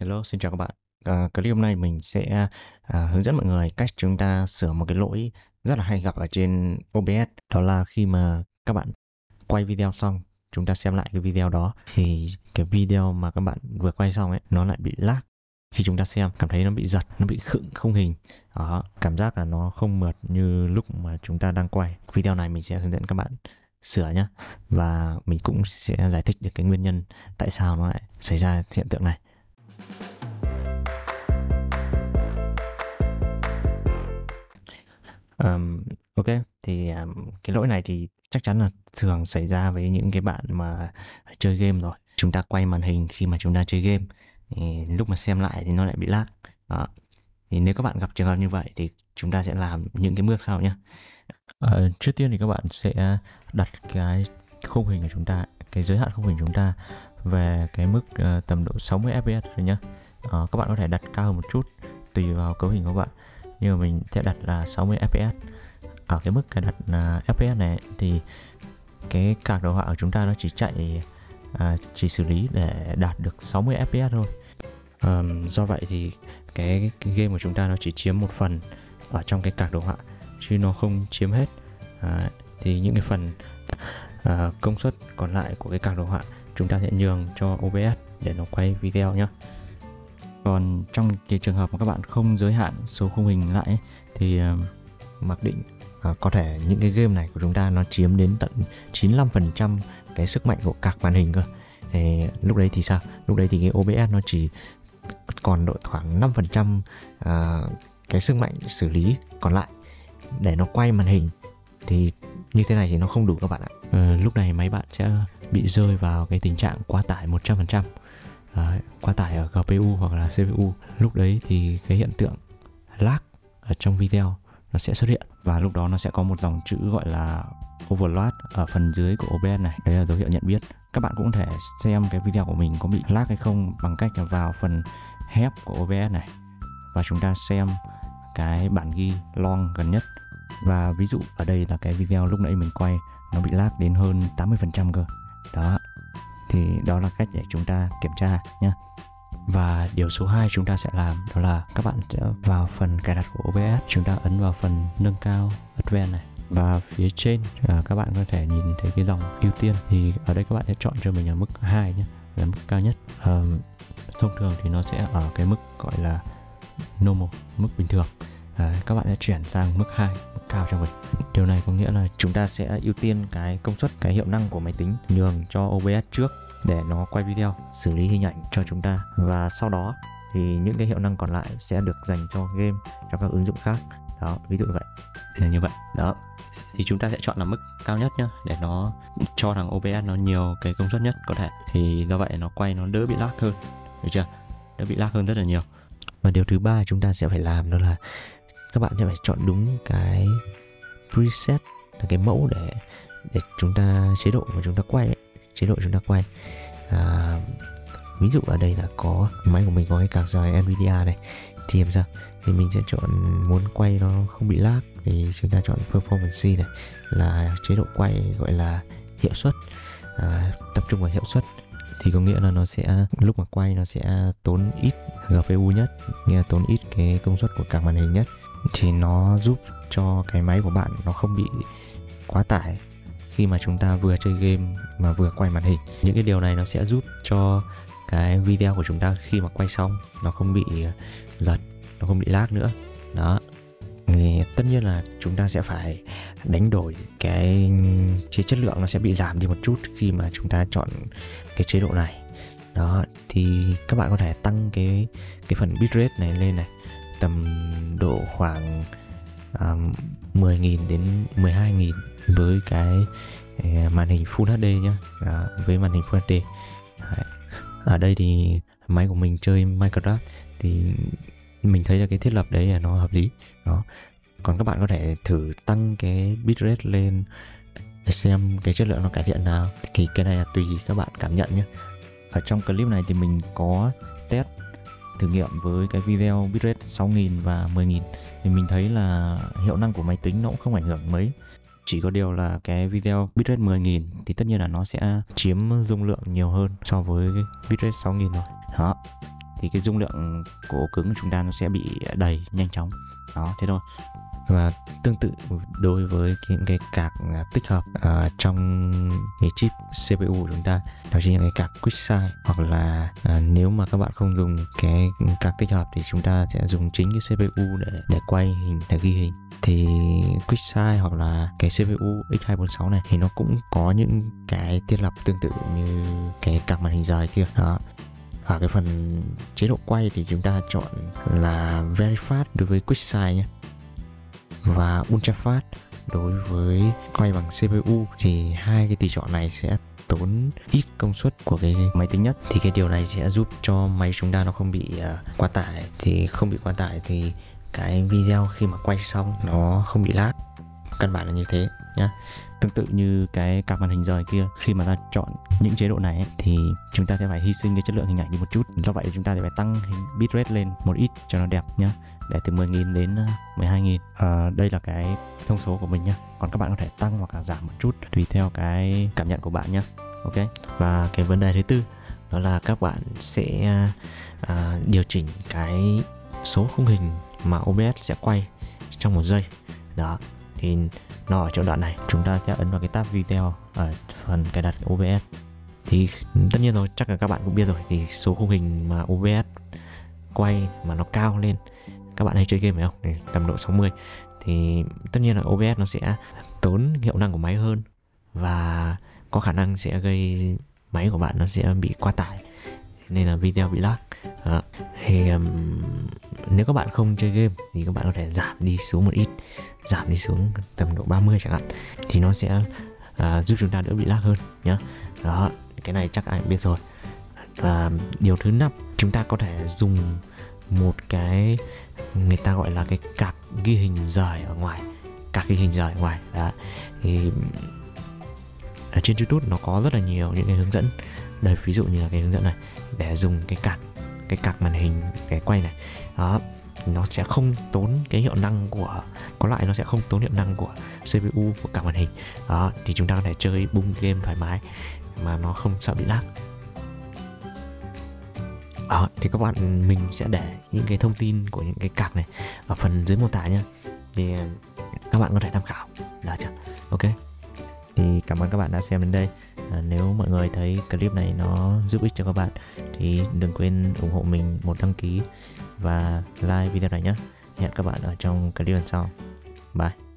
Hello, xin chào các bạn. À, clip hôm nay mình sẽ à, hướng dẫn mọi người cách chúng ta sửa một cái lỗi rất là hay gặp ở trên OBS. Đó là khi mà các bạn quay video xong, chúng ta xem lại cái video đó thì cái video mà các bạn vừa quay xong ấy nó lại bị lag. Khi chúng ta xem cảm thấy nó bị giật, nó bị khựng không hình. Đó, cảm giác là nó không mượt như lúc mà chúng ta đang quay. Video này mình sẽ hướng dẫn các bạn sửa nhé và mình cũng sẽ giải thích được cái nguyên nhân tại sao nó lại xảy ra hiện tượng này Um, ok, thì um, cái lỗi này thì chắc chắn là thường xảy ra với những cái bạn mà chơi game rồi. Chúng ta quay màn hình khi mà chúng ta chơi game, thì lúc mà xem lại thì nó lại bị lag. Đó. Thì nếu các bạn gặp trường hợp như vậy thì chúng ta sẽ làm những cái bước sau nhé. Uh, ờ, trước tiên thì các bạn sẽ đặt cái khung hình của chúng ta, cái giới hạn khung hình của chúng ta về cái mức uh, tầm độ 60 fps rồi nhé. Uh, ờ, các bạn có thể đặt cao hơn một chút tùy vào cấu hình của bạn. Nhưng mà mình sẽ đặt là 60 fps ở cái mức cài đặt ờ, uh, fps này thì cái card đồ họa của chúng ta nó chỉ chạy uh, chỉ xử lý để đạt được 60 fps thôi. Um, do vậy thì cái, cái game của chúng ta nó chỉ chiếm một phần ở trong cái card đồ họa chứ nó không chiếm hết. Uh, thì những cái phần uh, công suất còn lại của cái card đồ họa chúng ta sẽ nhường cho OBS để nó quay video nhé còn trong cái trường hợp mà các bạn không giới hạn số khung hình lại thì uh, mặc định uh, có thể những cái game này của chúng ta nó chiếm đến tận 95% cái sức mạnh của các màn hình cơ. Thì lúc đấy thì sao? Lúc đấy thì cái OBS nó chỉ còn độ khoảng 5% uh, à, cái sức mạnh xử lý còn lại để nó quay màn hình. Thì như thế này thì nó không đủ các bạn ạ. Uh, lúc này máy bạn sẽ bị rơi vào cái tình trạng quá tải 100% Đấy, quá tải ở GPU hoặc là CPU lúc đấy thì cái hiện tượng lag ở trong video nó sẽ xuất hiện. Và lúc đó nó sẽ có một dòng chữ gọi là overload ở phần dưới của OBS này. Đấy là dấu hiệu nhận biết. Các bạn cũng có thể xem cái video của mình có bị lag hay không bằng cách là vào phần help của OBS này. Và chúng ta xem cái bản ghi long gần nhất và ví dụ ở đây là cái video lúc nãy mình quay nó bị lag đến hơn 80% cơ. Đó. Thì đó là cách để chúng ta kiểm tra nhé và điều số 2 chúng ta sẽ làm đó là các bạn sẽ vào phần cài đặt của OBS chúng ta ấn vào phần nâng cao Advanced này. Và phía trên à, các bạn có thể nhìn thấy cái dòng ưu tiên. Thì ở đây các bạn sẽ chọn cho mình ở mức 2 nhé là mức cao nhất. À, thông thường thì nó sẽ ở cái mức gọi là normal mức bình thường à, các bạn sẽ chuyển sang mức 2 mức cao cho mình. Điều này có nghĩa là chúng ta sẽ ưu tiên cái công suất cái hiệu năng của máy tính nhường cho OBS trước để nó quay video xử lý hình ảnh cho chúng ta. Và sau đó thì những cái hiệu năng còn lại sẽ được dành cho game cho các ứng dụng khác. Đó ví dụ như vậy. Thì như vậy. Đó. Thì chúng ta sẽ chọn là mức cao nhất nhá để nó cho thằng OBS nó nhiều cái công suất nhất có thể. Thì do vậy nó quay nó đỡ bị lag hơn. Được chưa? Đỡ bị lag hơn rất là nhiều. Và điều thứ ba chúng ta sẽ phải làm đó là các bạn sẽ phải chọn đúng cái preset là cái mẫu để để chúng ta chế độ mà chúng ta quay ấy, chế độ chúng ta quay. À, ví dụ ở đây là có máy của mình có cái card dòi Nvidia này. Thì làm sao? Thì mình sẽ chọn muốn quay nó không bị lag thì chúng ta chọn performance này là chế độ quay gọi là hiệu suất. À, tập trung vào hiệu suất. Thì có nghĩa là nó sẽ lúc mà quay nó sẽ tốn ít GPU nhất nghĩa là tốn ít cái công suất của cả màn hình nhất thì nó giúp cho cái máy của bạn nó không bị quá tải khi mà chúng ta vừa chơi game mà vừa quay màn hình. Những cái điều này nó sẽ giúp cho cái video của chúng ta khi mà quay xong nó không bị ờ, giật, nó không bị lag nữa. Đó. Thì tất nhiên là chúng ta sẽ phải đánh đổi cái chế chất lượng nó sẽ bị giảm đi một chút khi mà chúng ta chọn cái chế độ này. Đó, thì các bạn có thể tăng cái cái phần bitrate này lên này tầm độ khoảng à, 10.000 đến 12.000 với cái à, màn hình Full HD nhé à, với màn hình Full HD Đấy. ở đây thì máy của mình chơi Minecraft thì mình thấy là cái thiết lập đấy là nó hợp lý. Đó. Còn các bạn có thể thử tăng cái bitrate lên để xem cái chất lượng nó cải thiện nào. Thì cái này là tùy các bạn cảm nhận nhé ở trong clip này thì mình có test thử nghiệm với cái video bitrate 6000 và 10000 thì mình thấy là hiệu năng của máy tính nó cũng không ảnh hưởng mấy. Chỉ có điều là cái video bitrate 10.000 thì tất nhiên là nó sẽ chiếm dung lượng nhiều hơn so với bitrate 6.000 rồi. Đó. Thì cái dung lượng của ổ cứng của chúng ta nó sẽ bị đầy nhanh chóng. Đó, thế thôi và tương tự đối với những cái card à, tích hợp uh, trong cái chip CPU của chúng ta đó chính là cái card QuickSight hoặc là uh, nếu mà các bạn không dùng cái card tích hợp thì chúng ta sẽ dùng chính cái CPU để để quay hình để ghi hình. Thì QuickSight hoặc là cái CPU X246 này thì nó cũng có những cái thiết lập tương tự như cái card màn hình rời kia. Đó. Ở cái phần chế độ quay thì chúng ta chọn là Very Fast đối với QuickSight nhé và ultra fast đối với quay bằng CPU thì hai cái tùy chọn này sẽ tốn ít công suất của cái máy tính nhất. Thì cái điều này sẽ giúp cho máy chúng ta nó không bị uh, quá tải. Thì không bị quá tải thì cái video khi mà quay xong nó không bị lag căn bản là như thế nhá. Tương tự như cái cặp màn hình rời kia khi mà ta chọn những chế độ này ấy, thì chúng ta sẽ phải hy sinh cái chất lượng hình ảnh đi một chút. Do vậy chúng ta sẽ phải tăng bitrate lên một ít cho nó đẹp nhá để từ 10.000 đến ờ, 12.000 à, ờ, đây là cái thông số của mình nhé còn các bạn có thể tăng hoặc là giảm một chút tùy theo cái cảm nhận của bạn nhé ok? Và cái vấn đề thứ tư đó là các bạn sẽ à, điều chỉnh cái số khung hình mà OBS sẽ quay trong một giây. Đó thì nó ở chỗ đoạn này. Chúng ta sẽ ấn vào cái tab video ở phần cài đặt OBS thì tất nhiên rồi, chắc là các bạn cũng biết rồi, thì số khung hình mà OBS quay mà nó cao lên, các bạn hay chơi game phải không? Thì tầm độ 60 thì tất nhiên là OBS nó sẽ tốn hiệu năng của máy hơn và có khả năng sẽ gây, máy của bạn nó sẽ bị quá tải, nên là video bị lag đó. thì um, nếu các bạn không chơi game thì các bạn có thể giảm đi xuống một ít giảm đi xuống tầm độ 30 chẳng hạn thì nó sẽ uh, giúp chúng ta đỡ bị lag hơn nhá. Đó cái này chắc ai cũng biết rồi. Và điều thứ năm chúng ta có thể dùng một cái người ta gọi là cái cạc ghi hình rời ở ngoài cạc ghi hình rời ở ngoài. Đó. Thì ở trên youtube nó có rất là nhiều những cái hướng dẫn. Đây ví dụ như là cái hướng dẫn này để dùng cái cạc cái cạc màn hình cái quay này. Đó nó sẽ không tốn cái hiệu năng của có lại nó sẽ không tốn hiệu năng của CPU của cả màn hình. Đó thì chúng ta có thể chơi bung game thoải mái mà nó không sợ bị lag. Đó, thì các bạn mình sẽ để những cái thông tin của những cái cạc này ở phần dưới mô tả nhé thì các bạn có thể tham khảo. Được chưa? Ok. Thì cảm ơn các bạn đã xem đến đây à, nếu mọi người thấy clip này nó giúp ích cho các bạn thì đừng quên ủng hộ mình một đăng ký và like video này nhé. Hẹn các bạn ở trong clip lần sau. Bye.